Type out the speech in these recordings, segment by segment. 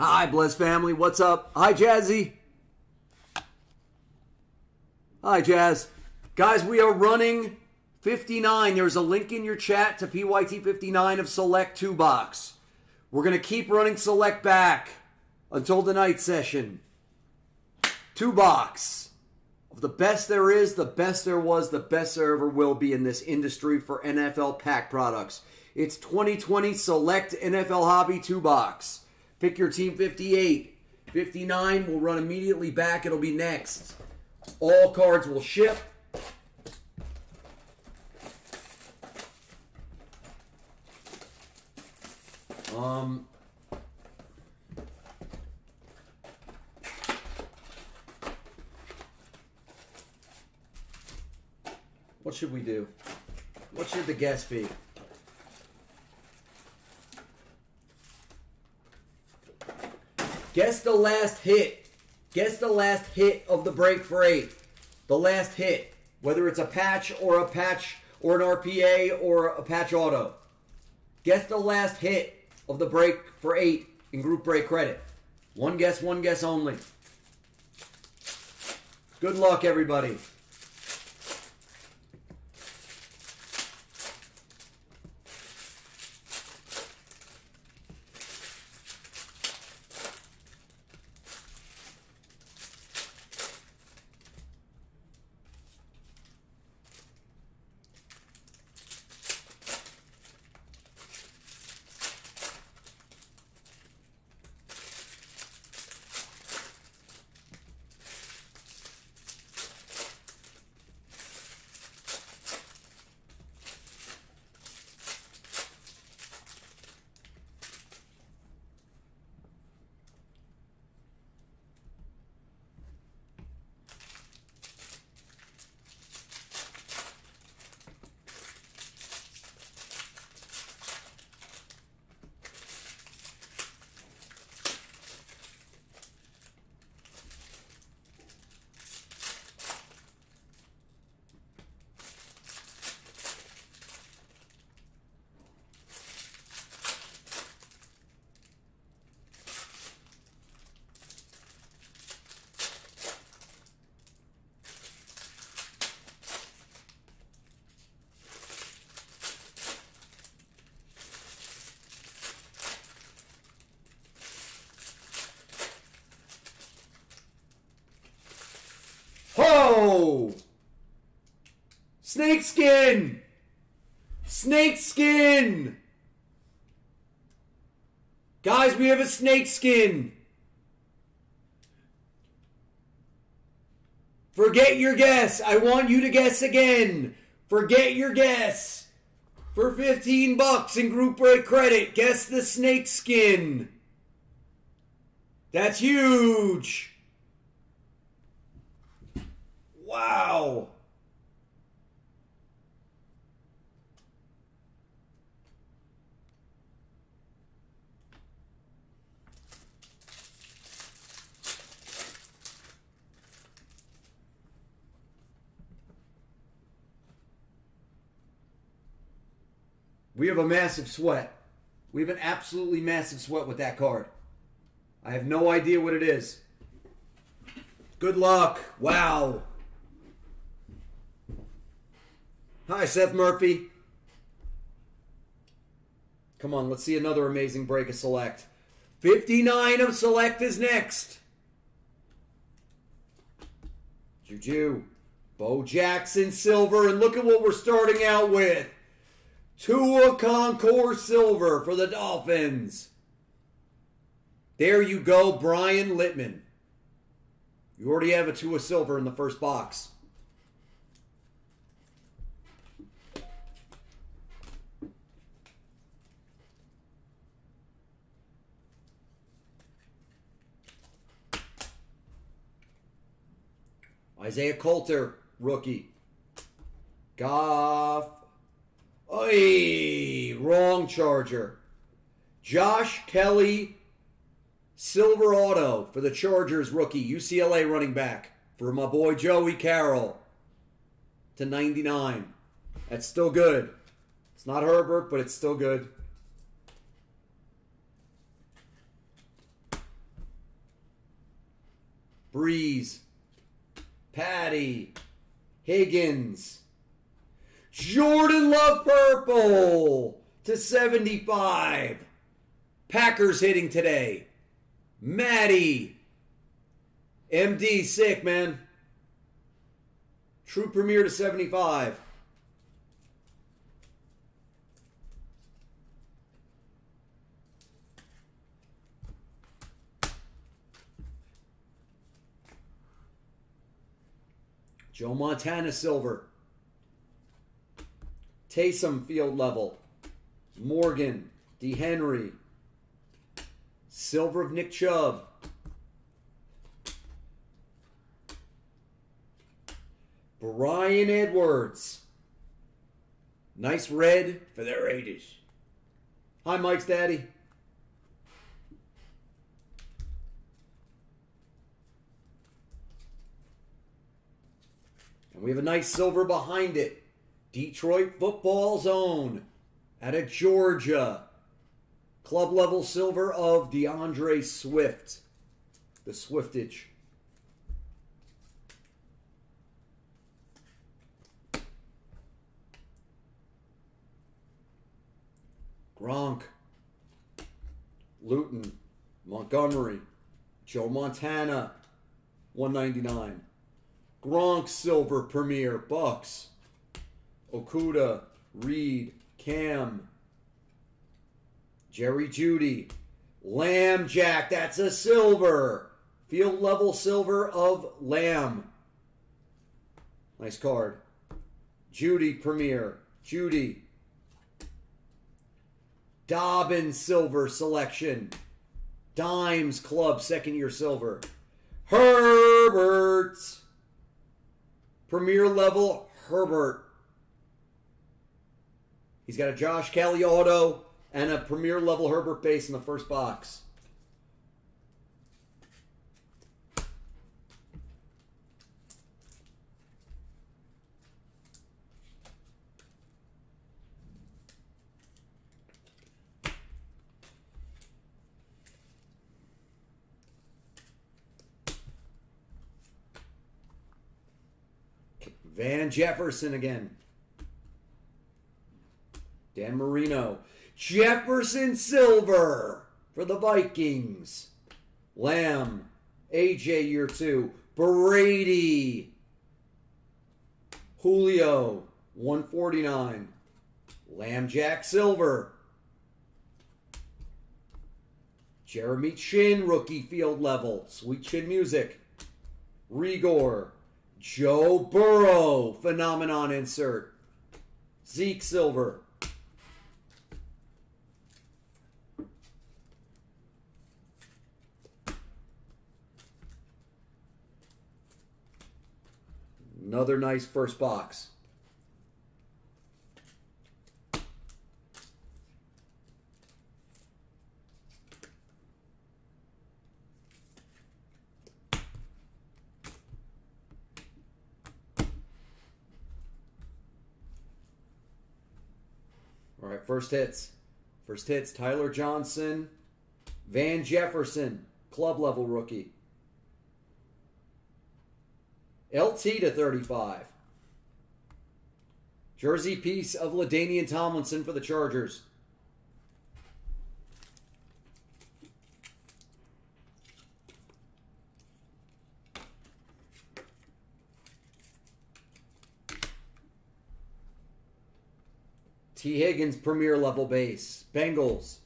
Hi, Blez family. What's up? Hi, Jazzy. Hi, Jazz. Guys, we are running 59. There's a link in your chat to PYT 59 of Select 2 box. We're going to keep running Select back until the night session. Two box of the best there is, the best there was, the best there ever will be in this industry for NFL pack products. It's 2020 Select NFL Hobby 2 box. Pick your team 58. 59 will run immediately back. It'll be next. All cards will ship. Um, what should we do? What should the guess be? Guess the last hit. Guess the last hit of the break for eight. The last hit. Whether it's a patch or a patch or an RPA or a patch auto. Guess the last hit of the break for eight in group break credit. One guess, one guess only. Good luck, everybody. Ho! Snakeskin! Snakeskin! Guys, we have a snakeskin. Forget your guess. I want you to guess again. Forget your guess. For 15 bucks in group break credit, guess the snakeskin. That's huge. Wow. We have a massive sweat. We have an absolutely massive sweat with that card. I have no idea what it is. Good luck. Wow. Hi, Seth Murphy. Come on, let's see another amazing break of select. 59 of select is next. Juju. Bo Jackson silver, and look at what we're starting out with. Tua Concourse silver for the Dolphins. There you go, Brian Littman. You already have a Tua silver in the first box. Isaiah Coulter, rookie. Goff. Oy, wrong Charger. Josh Kelley, silver auto for the Chargers rookie, UCLA running back for my boy Joey Carroll to 99. That's still good. It's not Herbert, but it's still good. Brees, Patty, Higgins, Jordan Love purple to 75. Packers hitting today. Maddie. MD sick, man. True Premier to 75. Joe Montana silver. Taysom field level. Morgan, D. Henry. Silver of Nick Chubb. Bryan Edwards. Nice red for the Raiders. Hi, Mike's daddy. And we have a nice silver behind it. Detroit Football Zone out of Georgia. Club level silver of DeAndre Swift. The Swiftage. Gronk, Luton, Montgomery, Joe Montana, 199. Gronk Silver Premier Bucs, Okudah, Reed, Cam, Jerry Jeudy, Lamb Jack, that's a silver. Field level silver of Lamb. Nice card. Jeudy Premier, Jeudy. Dobbin Silver Selection. Dimes Club Second Year Silver. Herbert's Premier Level Herbert. He's got a Josh Kelley auto and a Premier Level Herbert base in the first box. Van Jefferson again. Dan Marino. Jefferson Silver for the Vikings. Lamb. AJ year two. Brady. Julio. 149. Lamb Jack Silver. Jeremy Chinn, rookie field level. Sweet Chin Music. Rigor. Joe Burrow, phenomenon insert. Zeke Silver. Another nice first box. All right, first hits. First hits Tyler Johnson, Van Jefferson, club level rookie. LT to 35. Jersey piece of LaDainian Tomlinson for the Chargers. T. Higgins premier level base. Bengals.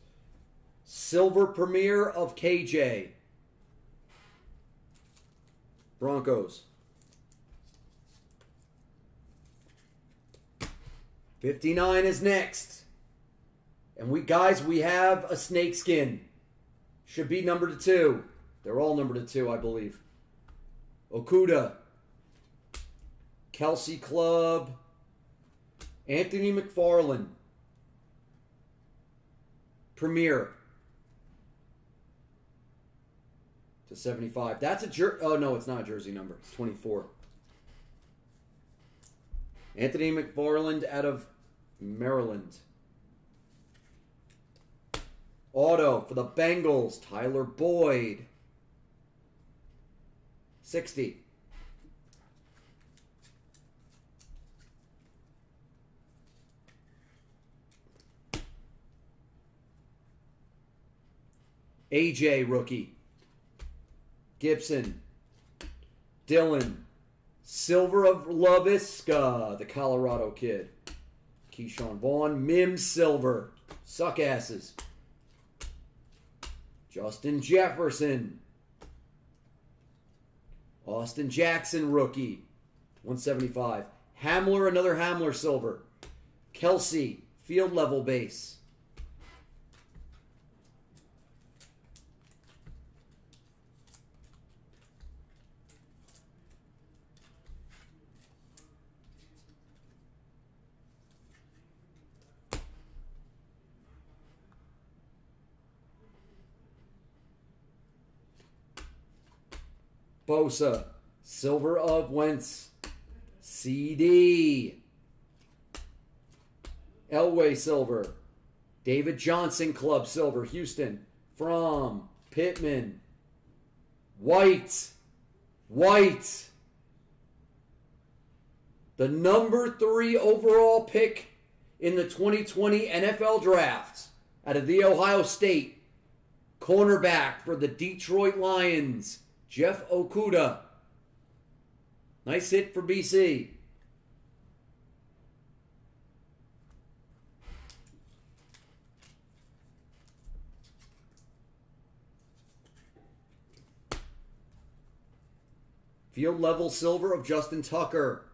Silver premier of KJ. Broncos. 59 is next. And we guys, we have a snakeskin. Should be number to two. They're all number to two, I believe. Okudah. Kelce Club. Anthony McFarland. Premier. To 75. That's a jer- Oh, no, it's not a jersey number. It's 24. Anthony McFarland out of Maryland. Auto for the Bengals, Tyler Boyd. 60. AJ rookie. Gibson. Dylan. Silver of Laviska, the Colorado kid. Ke'Shawn Vaughn. Mims Silver. Suck asses. Justin Jefferson. Austin Jackson rookie. 175. Hamler, another Hamler silver. Kelce, field level base. Bosa, Silver of Wentz, CD, Elway Silver, David Johnson Club Silver, Houston, from Pittman, White, White, the number three overall pick in the 2020 NFL Draft out of the Ohio State cornerback for the Detroit Lions. Jeff Okudah. Nice hit for BC. Field level silver of Justin Tucker.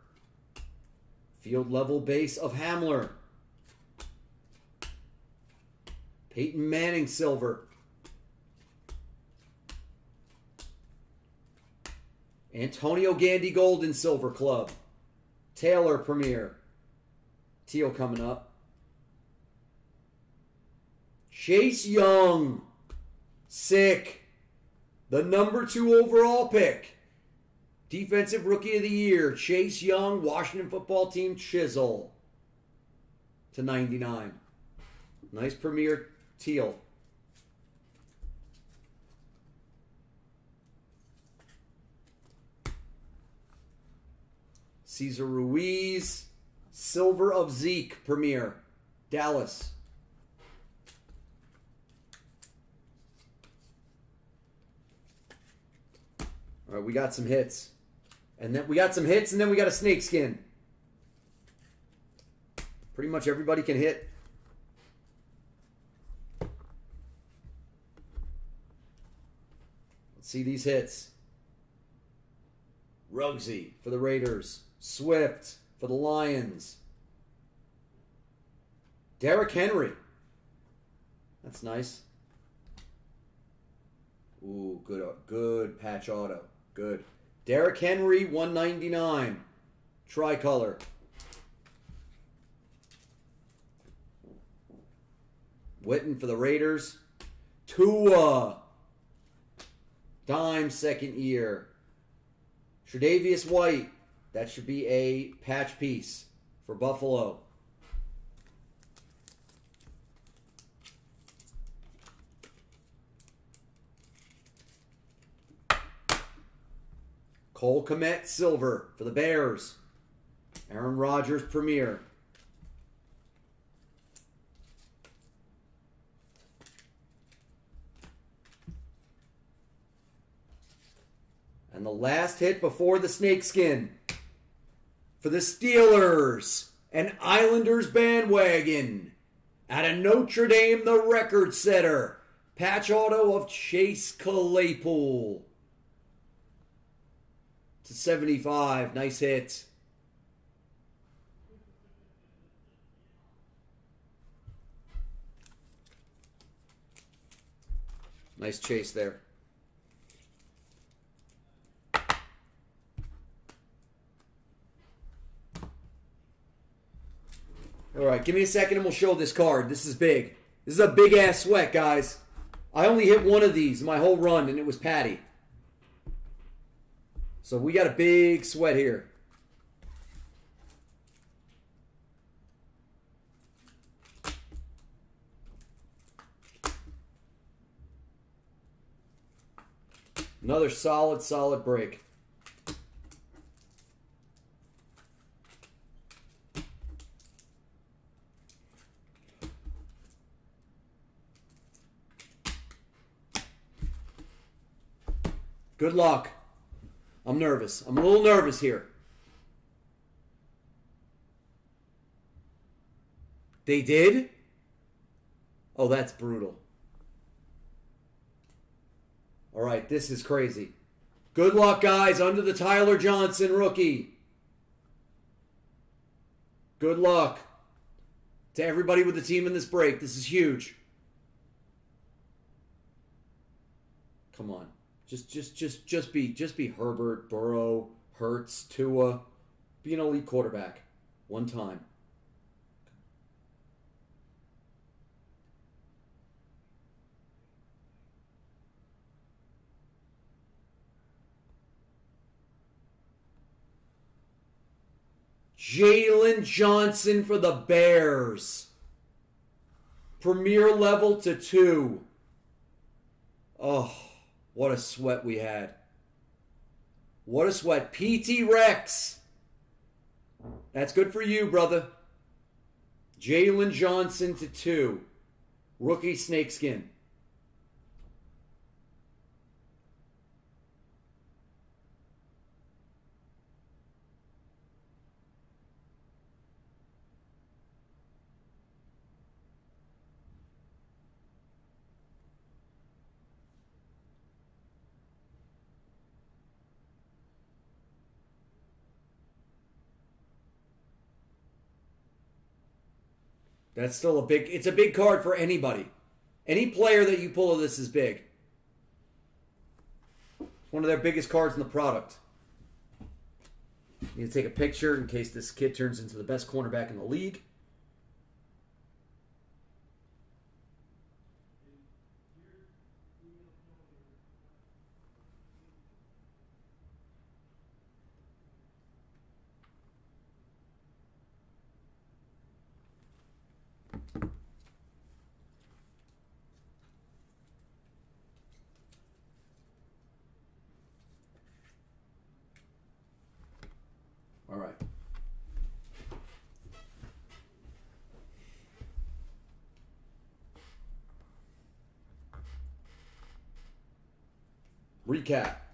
Field level base of Hamler. Peyton Manning silver. Antonio Gandy Golden Silver Club. Taylor Premier. Teal coming up. Chase Young. Sick. The number two overall pick. Defensive Rookie of the Year. Chase Young, Washington football team Chisel. To 99. Nice Premier Teal. Cesar Ruiz, Silver of Zeke, Premier, Dallas. All right, we got some hits. And then we got some hits, and then we got a snake skin. Pretty much everybody can hit. Let's see these hits. Ruggsy for the Raiders. Swift for the Lions. Derrick Henry. That's nice. Ooh, good, uh, good patch auto. Good. Derrick Henry, 199. Tricolor. Witten for the Raiders. Tua. Dime second year. Tre'Davious White. That should be a patch piece for Buffalo. Cole Kmet Silver for the Bears. Aaron Rodgers Premier. And the last hit before the snakeskin for the Steelers and Islanders bandwagon. Out of Notre Dame, the record setter. Patch auto of Chase Claypool. To 75. Nice hit. Nice chase there. All right, give me a second and we'll show this card. This is big. This is a big ass sweat, guys. I only hit one of these my whole run, and it was Patty. So we got a big sweat here. Another solid, solid break. Good luck. I'm nervous. I'm a little nervous here. They did? Oh, that's brutal. All right, this is crazy. Good luck, guys, under the Tyler Johnson rookie. Good luck to everybody with the team in this break. This is huge. Come on. Just just just just be just be Herbert, Burrow, Hurts, Tua. Be an elite quarterback. One time. Jaylon Johnson for the Bears. Premier level to two. Oh, what a sweat we had. What a sweat. PT Rex. That's good for you, brother. Jaylon Johnson to two. Rookie snakeskin. That's still a big. It's a big card for anybody. Any player that you pull of this is big. It's one of their biggest cards in the product. Need to take a picture in case this kid turns into the best cornerback in the league. All right. Recap.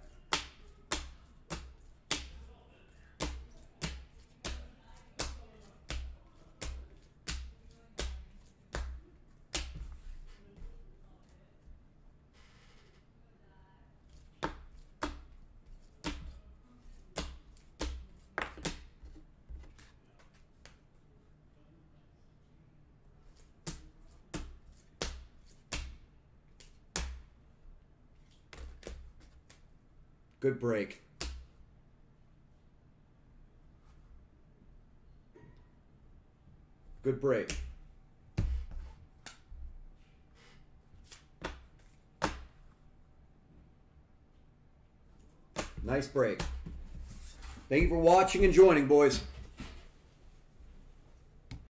Good break. Good break. Nice break. Thank you for watching and joining, boys.